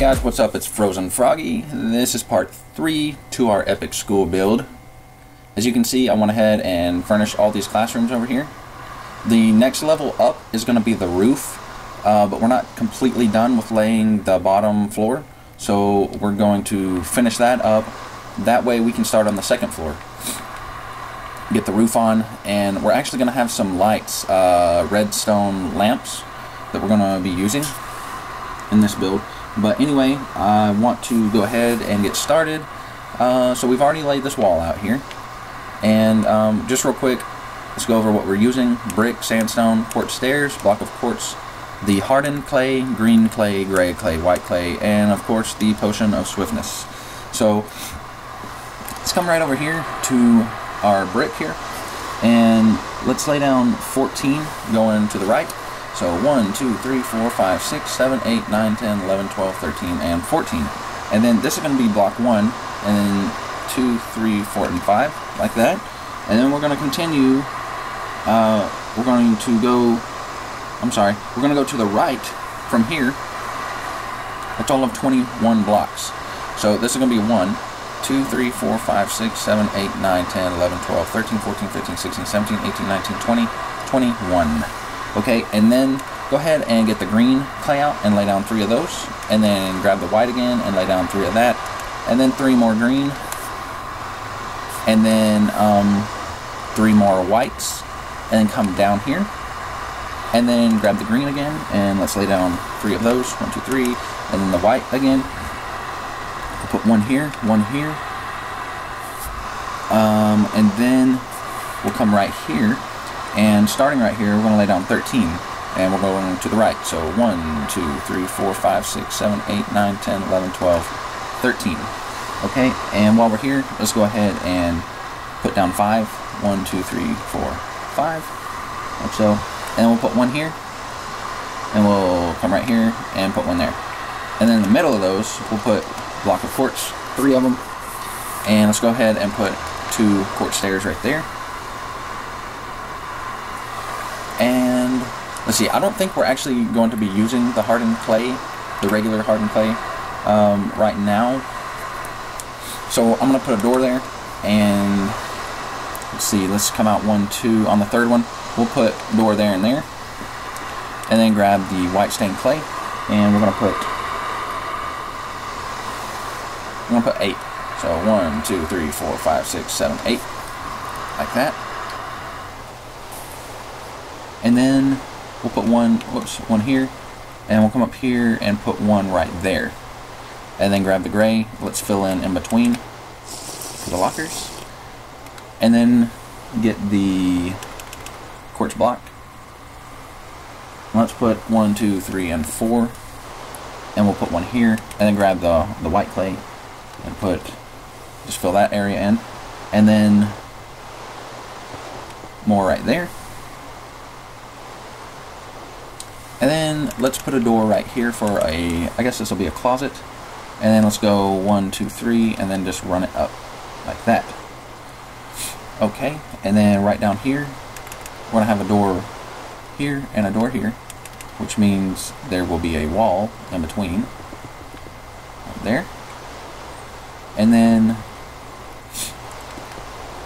guys, what's up? It's Frozen Froggie. This is part 3 to our epic school build. As you can see, I went ahead and furnished all these classrooms over here. The next level up is going to be the roof, uh, but we're not completely done with laying the bottom floor, so we're going to finish that up. That way we can start on the second floor. Get the roof on, and we're actually going to have some lights, uh, redstone lamps, that we're going to be using in this build. But anyway, I want to go ahead and get started. Uh, so we've already laid this wall out here. And um, just real quick, let's go over what we're using. Brick, sandstone, quartz stairs, block of quartz, the hardened clay, green clay, gray clay, white clay, and of course the potion of swiftness. So let's come right over here to our brick here. And let's lay down 14 going to the right. So 1, 2, 3, 4, 5, 6, 7, 8, 9, 10, 11, 12, 13, and 14. And then this is going to be block 1, and then 2, 3, 4, and 5, like that. And then we're going to continue, uh, we're going to go, I'm sorry, we're going to go to the right from here, a total of 21 blocks. So this is going to be 1, 2, 3, 4, 5, 6, 7, 8, 9, 10, 11, 12, 13, 14, 15, 16, 17, 18, 19, 20, 21. Okay, and then go ahead and get the green clay out and lay down three of those. And then grab the white again and lay down three of that. And then three more green. And then um, three more whites. And then come down here. And then grab the green again and let's lay down three of those. One, two, three. And then the white again. Put one here, one here. Um, and then we'll come right here and starting right here, we're going to lay down 13. And we're going to the right. So 1, 2, 3, 4, 5, 6, 7, 8, 9, 10, 11, 12, 13. Okay, and while we're here, let's go ahead and put down 5. 1, 2, 3, 4, 5. Like so. And we'll put one here. And we'll come right here and put one there. And then in the middle of those, we'll put block of quartz, three of them. And let's go ahead and put two quartz stairs right there. And let's see, I don't think we're actually going to be using the hardened clay, the regular hardened clay, um, right now. So I'm going to put a door there, and let's see, let's come out one, two, on the third one, we'll put door there and there, and then grab the white stained clay, and we're going to put, we're going to put eight. So one, two, three, four, five, six, seven, eight, like that. And then we'll put one, whoops, one here, and we'll come up here and put one right there. And then grab the gray, let's fill in in between the lockers. And then get the quartz block. Let's put one, two, three, and four. And we'll put one here, and then grab the, the white clay and put, just fill that area in. And then more right there. And then let's put a door right here for a, I guess this will be a closet. And then let's go one, two, three, and then just run it up like that. Okay, and then right down here, we're to have a door here and a door here, which means there will be a wall in between. Right there. And then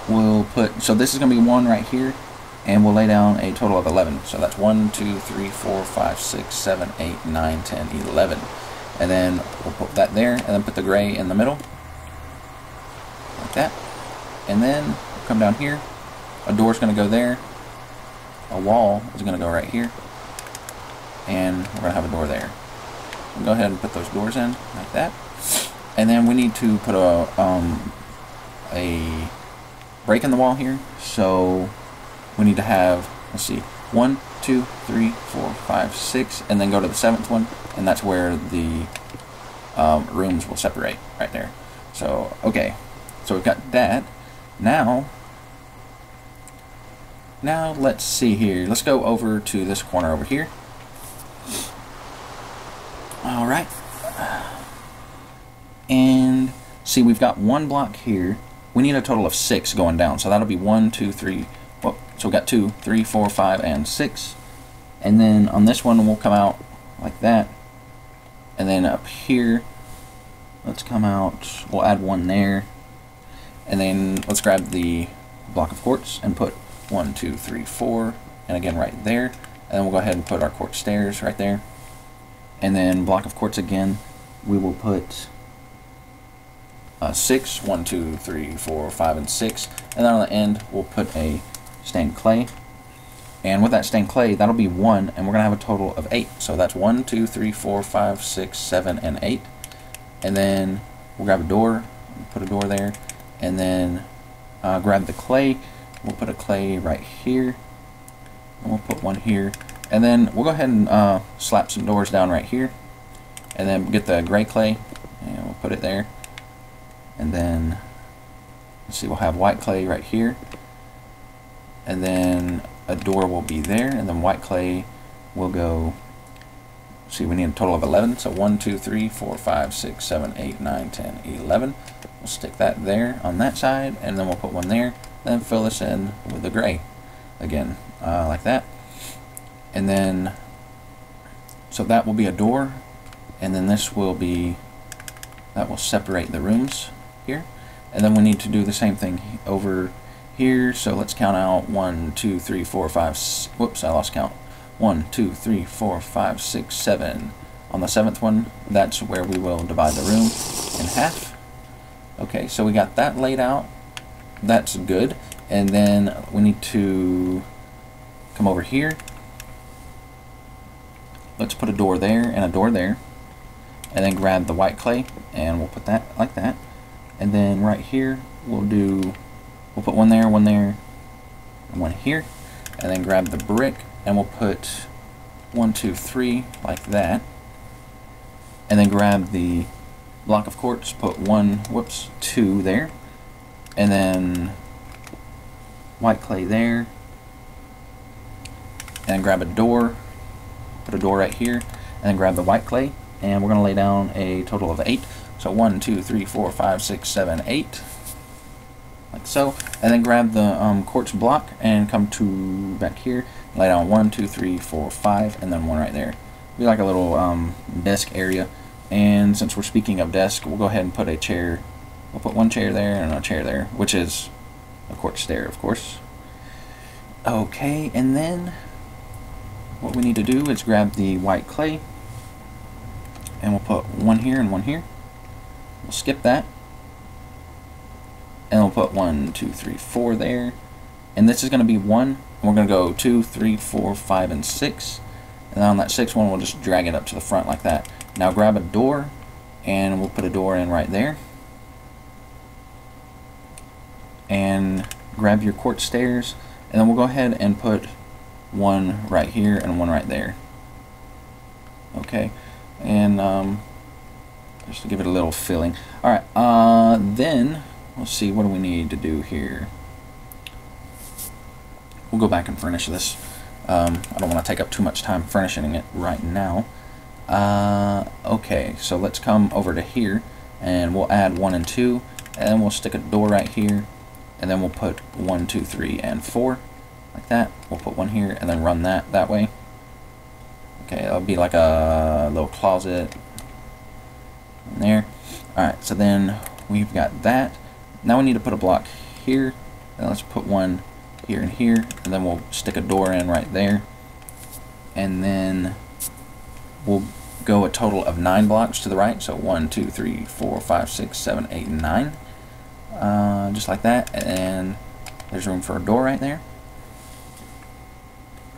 we'll put, so this is to be one right here, and we'll lay down a total of 11. So that's 1, 2, 3, 4, 5, 6, 7, 8, 9, 10, 11. And then we'll put that there, and then put the gray in the middle, like that. And then we'll come down here. A door's going to go there. A wall is going to go right here. And we're going to have a door there. We'll go ahead and put those doors in, like that. And then we need to put a, um, a break in the wall here. So we need to have, let's see, one, two, three, four, five, six, and then go to the seventh one, and that's where the um, rooms will separate right there. So, okay, so we've got that. Now, now let's see here. Let's go over to this corner over here. All right. And see, we've got one block here. We need a total of six going down. So that'll be one, two, three, so we've got two, three, four, five, and six. And then on this one, we'll come out like that. And then up here, let's come out, we'll add one there. And then let's grab the block of quartz and put one, two, three, four, and again right there. And then we'll go ahead and put our quartz stairs right there. And then block of quartz again, we will put uh, six, one, two, three, four, five, and six. And then on the end, we'll put a stained clay. And with that stained clay, that'll be one, and we're gonna have a total of eight. So that's one, two, three, four, five, six, seven, and eight. And then we'll grab a door, put a door there, and then uh, grab the clay. We'll put a clay right here, and we'll put one here. And then we'll go ahead and uh, slap some doors down right here, and then get the gray clay, and we'll put it there. And then, let's see, we'll have white clay right here. And then a door will be there, and then white clay will go, see, we need a total of 11. So 1, 2, 3, 4, 5, 6, 7, 8, 9, 10, 11. We'll stick that there on that side, and then we'll put one there. Then fill this in with the gray again, uh, like that. And then, so that will be a door, and then this will be, that will separate the rooms here. And then we need to do the same thing over here. So let's count out one, two, three, four, five. Whoops, I lost count. One, two, three, four, five, six, seven. On the seventh one, that's where we will divide the room in half. Okay, so we got that laid out. That's good. And then we need to come over here. Let's put a door there and a door there. And then grab the white clay and we'll put that like that and then right here we'll do we'll put one there one there and one here and then grab the brick and we'll put one two three like that and then grab the block of quartz put one whoops two there and then white clay there and grab a door put a door right here and then grab the white clay and we're going to lay down a total of eight. So one, two, three, four, five, six, seven, eight, like so. And then grab the um, quartz block and come to back here, lay down one, two, three, four, five, and then one right there. Be like a little um, desk area. And since we're speaking of desk, we'll go ahead and put a chair. We'll put one chair there and a chair there, which is a quartz stair, of course. Okay, and then what we need to do is grab the white clay and we'll put one here and one here. We'll skip that. And we'll put one, two, three, four there. And this is going to be one. And we're going to go two, three, four, five, and six. And then on that sixth one, we'll just drag it up to the front like that. Now grab a door, and we'll put a door in right there. And grab your quartz stairs, and then we'll go ahead and put one right here and one right there. Okay, and um, just to give it a little filling. Alright, uh, then, let's see, what do we need to do here? We'll go back and furnish this. Um, I don't want to take up too much time furnishing it right now. Uh, okay, so let's come over to here, and we'll add 1 and 2, and then we'll stick a door right here, and then we'll put one, two, three, and 4, like that. We'll put one here, and then run that that way. Okay, that'll be like a little closet, there. Alright, so then we've got that. Now we need to put a block here. And let's put one here and here. And then we'll stick a door in right there. And then we'll go a total of nine blocks to the right. So one, two, three, four, five, six, seven, eight, and nine. Uh, just like that. And there's room for a door right there.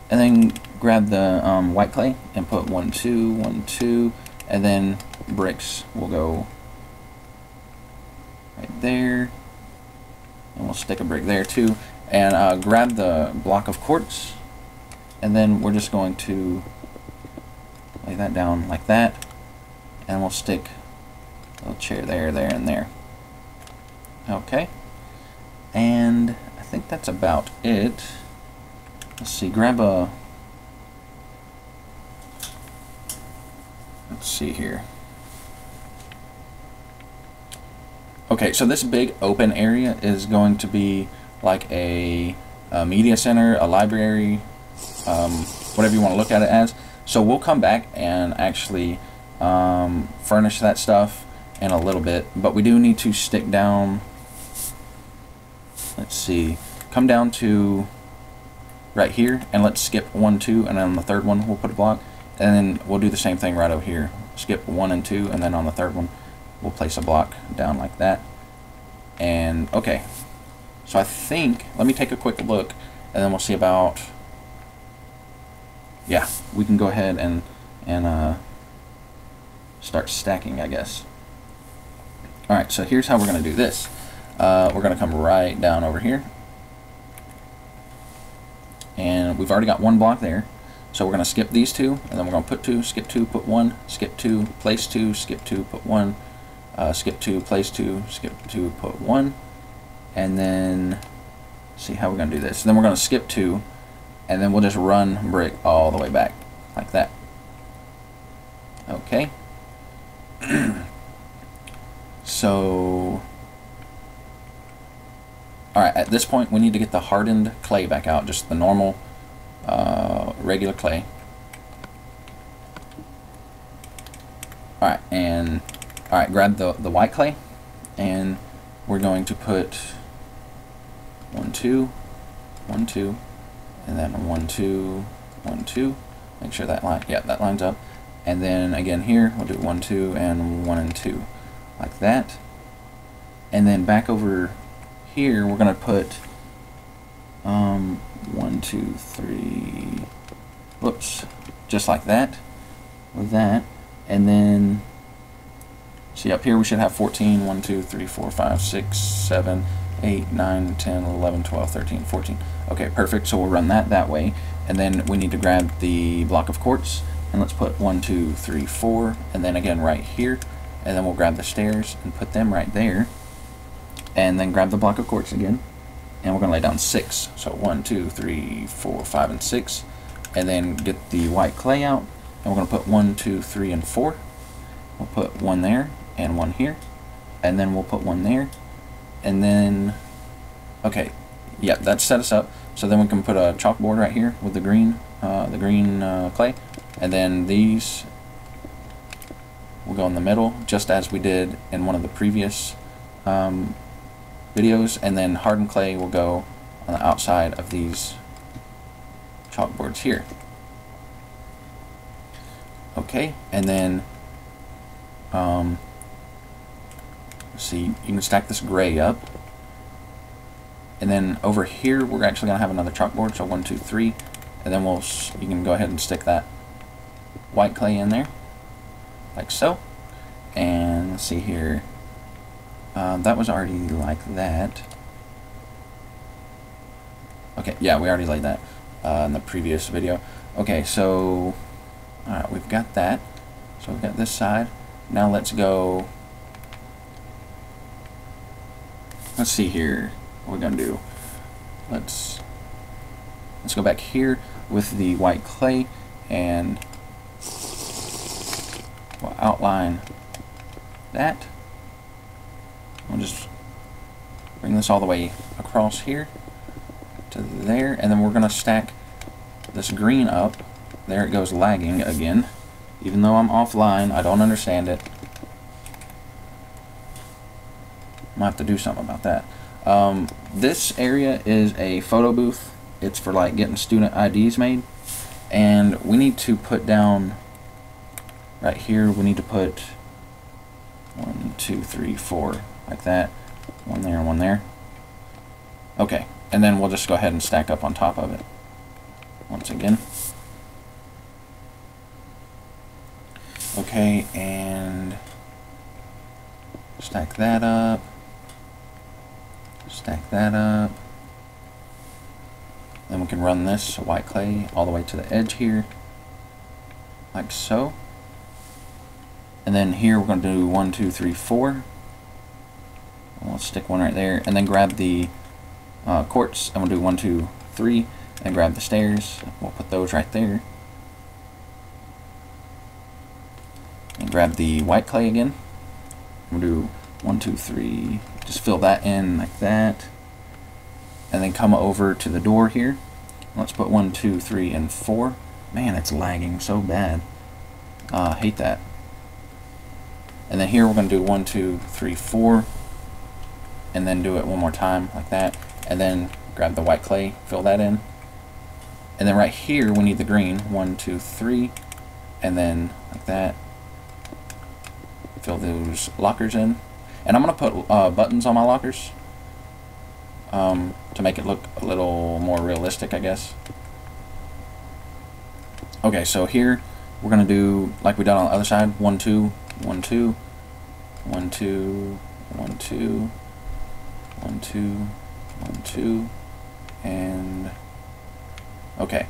And then grab the um, white clay and put one, two, one, two, and then bricks will go right there and we'll stick a brick there too. And uh, grab the block of quartz. And then we're just going to lay that down like that. And we'll stick a chair there there and there. Okay. And I think that's about it. Let's see. Grab a let's see here Okay, so this big open area is going to be like a, a media center, a library, um, whatever you want to look at it as. So we'll come back and actually um, furnish that stuff in a little bit. But we do need to stick down, let's see, come down to right here and let's skip one, two, and then on the third one we'll put a block. And then we'll do the same thing right over here. Skip one and two, and then on the third one we'll place a block down like that. And okay, so I think, let me take a quick look, and then we'll see about, yeah, we can go ahead and, and uh, start stacking, I guess. Alright, so here's how we're going to do this. Uh, we're going to come right down over here. And we've already got one block there. So we're going to skip these two, and then we're to put two, skip two, put one, skip two, place two, skip two, put one, uh, skip two, place two, skip two, put one, and then see how we're going to do this. And then we're going to skip two, and then we'll just run brick all the way back, like that. Okay. so, alright, at this point we need to get the hardened clay back out, just the normal uh, regular clay. Alright, and alright, grab the, the white clay, and we're going to put one, two, one, two, and then one, two, one, two. Make sure that line, yeah, that lines up. And then again here, we'll do one, two, and one and two, like that. And then back over here, we're gonna put um, one, two, three, whoops, just like that, with that. And then, see up here we should have 14, 1, 2, 3, 4, 5, 6, 7, 8, 9, 10, 11, 12, 13, 14. Okay, perfect. So we'll run that that way. And then we need to grab the block of quartz. And let's put 1, 2, 3, 4. And then again right here. And then we'll grab the stairs and put them right there. And then grab the block of quartz again. And we're going to lay down 6. So 1, 2, 3, 4, 5, and 6. And then get the white clay out. And we're going to put 1, 2, 3, and 4. We'll put one there and one here. And then we'll put one there and then, okay, yeah, that set us up. So then we can put a chalkboard right here with the green, uh, the green uh, clay, and then these will go in the middle, just as we did in one of the previous um, videos, and then hardened clay will go on the outside of these chalkboards here. Okay, and then um, see, you can stack this gray up. And then over here, we're actually going to have another chalkboard. So one, two, three. And then we'll, you can go ahead and stick that white clay in there. Like so. And let's see here. Uh, that was already like that. Okay, yeah, we already laid that uh, in the previous video. Okay, so alright, we've got that. So we've got this side. Now let's go let's see here what we're gonna do. Let's let's go back here with the white clay and we'll outline that. We'll just bring this all the way across here to there and then we're gonna stack this green up. There it goes lagging again. Even though I'm offline I don't understand it i have to do something about that. Um, this area is a photo booth. It's for like getting student IDs made. And we need to put down, right here, we need to put one, two, three, four, like that. One there, one there. Okay, and then we'll just go ahead and stack up on top of it. Once again. Okay, and stack that up. Stack that up. Then we can run this white clay all the way to the edge here, like so. And then here we're going to do one, two, three, four. We'll stick one right there, and then grab the uh, quartz, and we'll do one, two, three, and grab the stairs. We'll put those right there. And grab the white clay again. We'll do one, two, three, just fill that in like that. And then come over to the door here. Let's put one, two, three, and four. Man, it's lagging so bad. Uh, hate that. And then here we're going to do one, two, three, four, and then do it one more time like that. And then grab the white clay, fill that in. And then right here we need the green, one, two, three, and then like that. Fill those lockers in. And I'm going to put uh, buttons on my lockers um, to make it look a little more realistic, I guess. Okay, so here we're going to do like we done on the other side, one, two, one, two, one, two, one, two, one, two, one, two, and okay.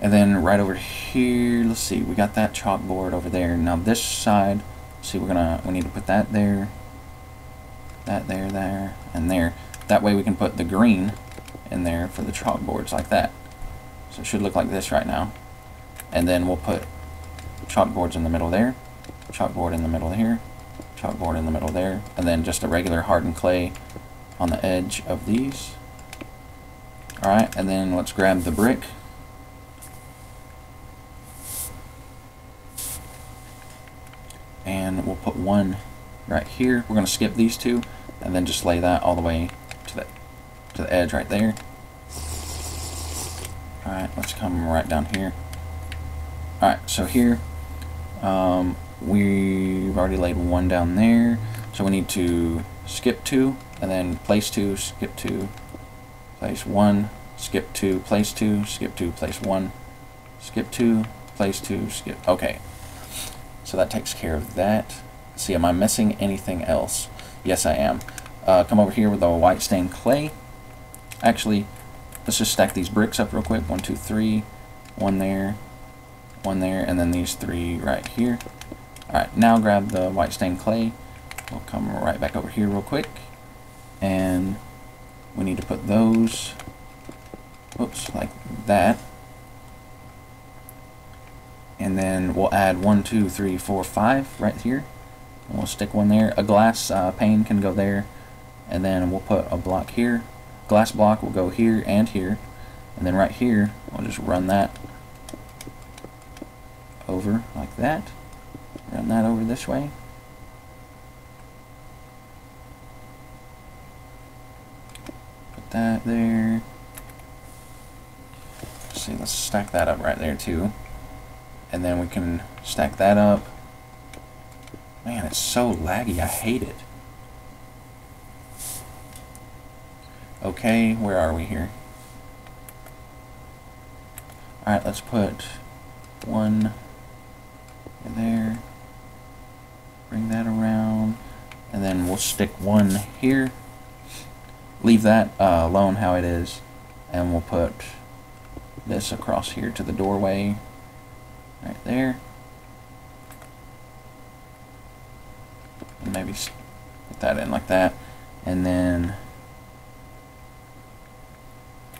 And then right over here, let's see, we got that chalkboard over there. Now this side, see, we're gonna, we need to put that there, that there, there, and there. That way we can put the green in there for the chalkboards like that. So it should look like this right now. And then we'll put chalkboards in the middle there, chalkboard in the middle here, chalkboard in the middle there, and then just a regular hardened clay on the edge of these. Alright, and then let's grab the brick. And we'll put one right here. We're going to skip these two, and then just lay that all the way to the, to the edge right there. Alright, let's come right down here. Alright, so here, um, we've already laid one down there, so we need to skip two, and then place two, skip two, place one, skip two, place two, skip two, place one, skip two, place two, skip, okay. So that takes care of that. See, am I missing anything else? Yes, I am. Uh, come over here with the white stained clay. Actually, let's just stack these bricks up real quick. One, two, three, one there, one there, and then these three right here. Alright, now grab the white stained clay. We'll come right back over here real quick. And we need to put those, oops, like that. And then we'll add one, two, three, four, five right here. We'll stick one there. A glass uh, pane can go there. And then we'll put a block here. Glass block will go here and here. And then right here, we'll just run that over like that. Run that over this way. Put that there. Let's see, let's stack that up right there too. And then we can stack that up. Man, it's so laggy. I hate it. Okay, where are we here? Alright, let's put one there. Bring that around. And then we'll stick one here. Leave that uh, alone how it is. And we'll put this across here to the doorway. Right there. Maybe put that in like that. And then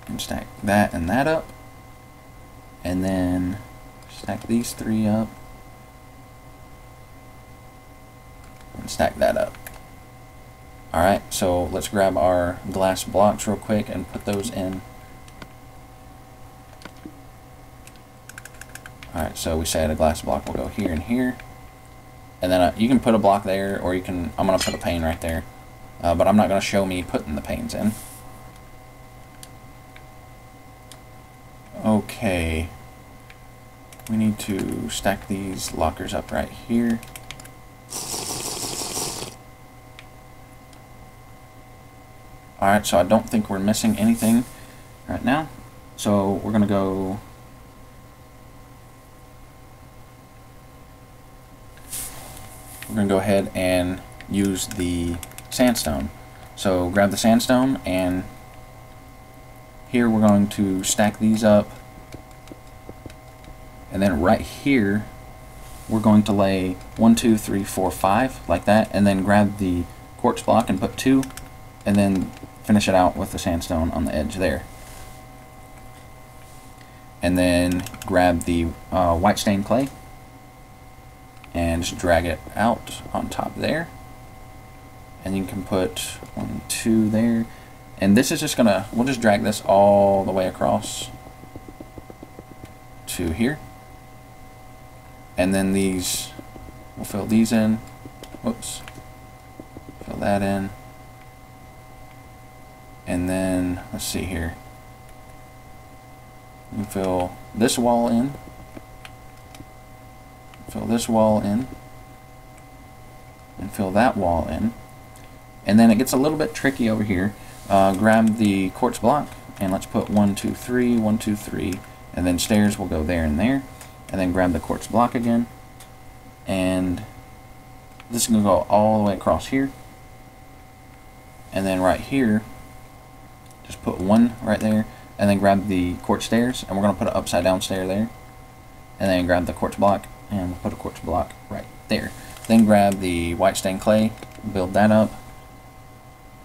and stack that and that up. And then stack these three up. and stack that up. Alright, so let's grab our glass blocks real quick and put those in. Alright, so we said a glass block will go here and here. And then uh, you can put a block there, or you can, I'm going to put a pane right there. Uh, but I'm not going to show me putting the panes in. Okay. We need to stack these lockers up right here. Alright, so I don't think we're missing anything right now. So we're going to go... We're going to go ahead and use the sandstone. So grab the sandstone and here we're going to stack these up. And then right here we're going to lay one, two, three, four, five like that and then grab the quartz block and put two and then finish it out with the sandstone on the edge there. And then grab the uh, white stained clay and just drag it out on top there. And you can put one, two there. And this is just gonna, we'll just drag this all the way across to here. And then these, we'll fill these in whoops, fill that in. And then, let's see here. Fill this wall in. Fill this wall in. And fill that wall in. And then it gets a little bit tricky over here. Uh, grab the quartz block and let's put one, two, three, one, two, three, and then stairs will go there and there. And then grab the quartz block again. And this is going to go all the way across here. And then right here, just put one right there. And then grab the quartz stairs. And we're going to put an upside down stair there. And then grab the quartz block. And put a quartz block right there. Then grab the white stained clay. Build that up.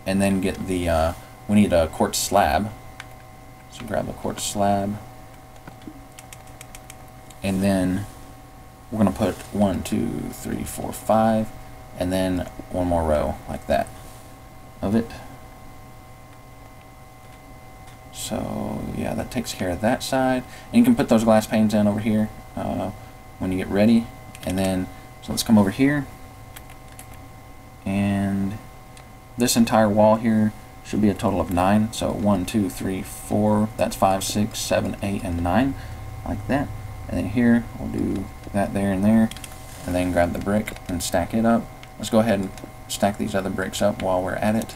And then get the, uh, we need a quartz slab. So grab the quartz slab. And then we're going to put one, two, three, four, five, and then one more row like that of it. So yeah, that takes care of that side. And you can put those glass panes in over here uh, when you get ready. And then, so let's come over here. And this entire wall here should be a total of nine. So one, two, three, four, that's five, six, seven, eight, and nine, like that. And then here, we'll do that there and there, and then grab the brick and stack it up. Let's go ahead and stack these other bricks up while we're at it.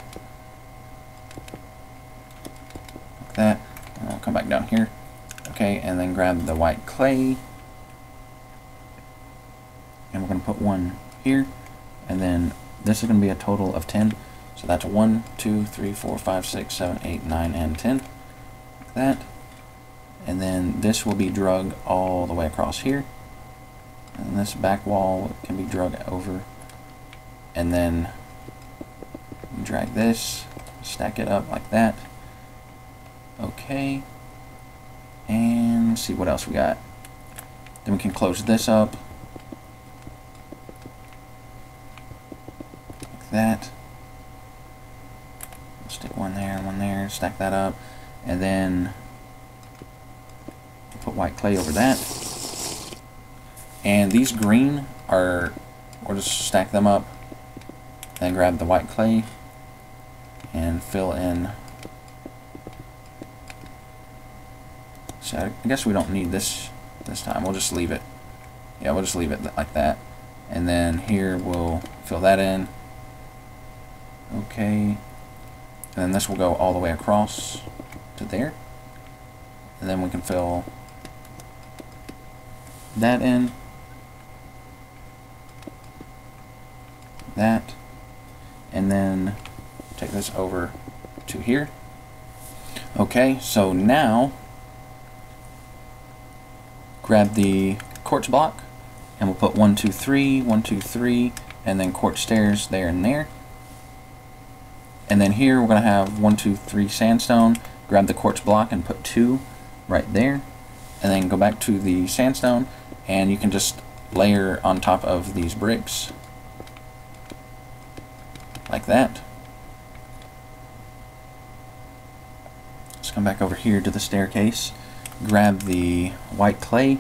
Like that. And I'll come back down here. Okay, and then grab the white clay. And we're going to put one here. And then this is going to be a total of 10. So that's 1, 2, 3, 4, 5, 6, 7, 8, 9, and 10. Like that. And then this will be drug all the way across here. And this back wall can be drug over. And then drag this, stack it up like that. Okay. And see what else we got. Then we can close this up. That stick one there, one there, stack that up, and then put white clay over that. And these green are, we'll just stack them up, then grab the white clay and fill in. So I guess we don't need this this time. We'll just leave it. Yeah, we'll just leave it like that. And then here we'll fill that in. Okay. And then this will go all the way across to there. And then we can fill that in. That. And then take this over to here. Okay, so now grab the quartz block and we'll put one, two, three, one, two, three, and then quartz stairs there and there. And then here we're going to have one, two, three sandstone. Grab the quartz block and put two right there. And then go back to the sandstone and you can just layer on top of these bricks like that. Let's come back over here to the staircase. Grab the white clay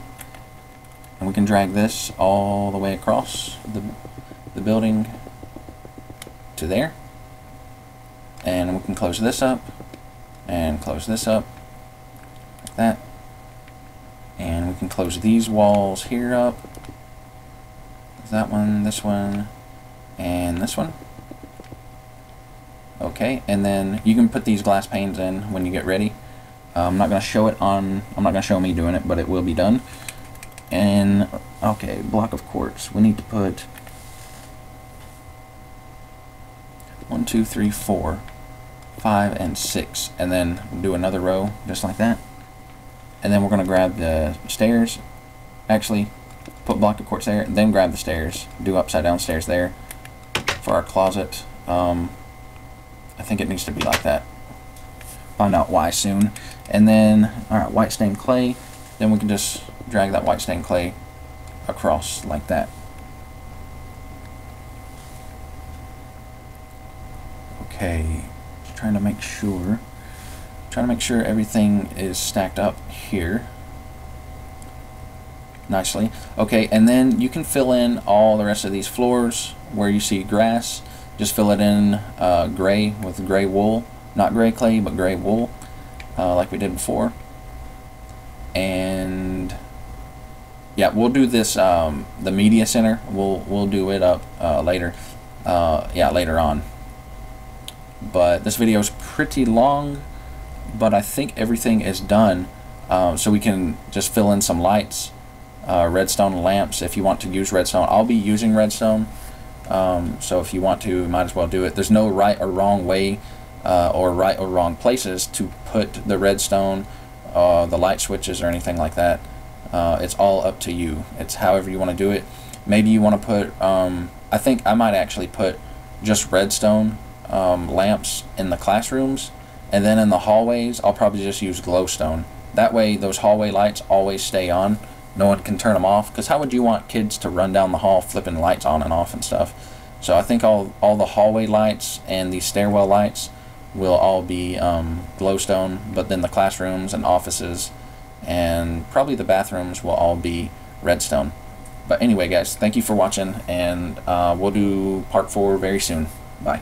and we can drag this all the way across the, the building to there and we can close this up and close this up like that. And we can close these walls here up. That one this one and this one. Okay and then you can put these glass panes in when you get ready. Uh, I'm not going to show it on I'm not going to show me doing it but it will be done. And okay block of quartz. We need to put one, two, three, four, five, and six, and then do another row just like that. And then we're going to grab the stairs, actually put block of quartz there, then grab the stairs, do upside down stairs there for our closet. Um, I think it needs to be like that. Find out why soon. And then, alright, white stained clay, then we can just drag that white stained clay across like that. Okay, just trying to make sure. Trying to make sure everything is stacked up here. Nicely. Okay, and then you can fill in all the rest of these floors where you see grass, just fill it in uh, gray with gray wool. Not gray clay, but gray wool, uh, like we did before. And yeah, we'll do this, um, the media center, we'll, we'll do it up uh, later. Uh, yeah, later on. But this video is pretty long, but I think everything is done. Um, so we can just fill in some lights, uh, redstone lamps if you want to use redstone. I'll be using redstone, um, so if you want to, you might as well do it. There's no right or wrong way uh, or right or wrong places to put the redstone, uh, the light switches, or anything like that. Uh, it's all up to you. It's however you want to do it. Maybe you want to put, um, I think I might actually put just redstone um, lamps in the classrooms, and then in the hallways, I'll probably just use glowstone. That way, those hallway lights always stay on. No one can turn them off. Because how would you want kids to run down the hall flipping lights on and off and stuff? So I think all all the hallway lights and the stairwell lights will all be um, glowstone, but then the classrooms and offices and probably the bathrooms will all be redstone. But anyway, guys, thank you for watching, and uh, we'll do part four very soon. Bye.